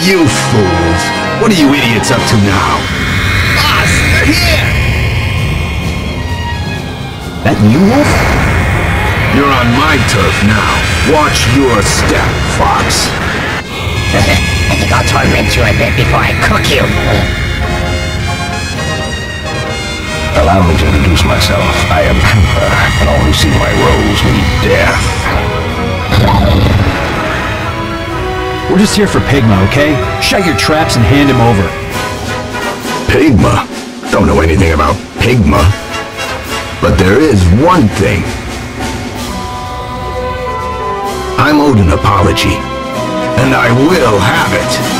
You fools! What are you idiots up to now? Boss, they're here! That you, Wolf? You're on my turf now. Watch your step, Fox. I think I'll torment you a bit before I cook you. Allow me to introduce myself. I am Panther, and all who see my We're just here for Pigma, okay? Shut your traps and hand him over. Pigma? Don't know anything about Pigma. But there is one thing. I'm owed an apology. And I will have it.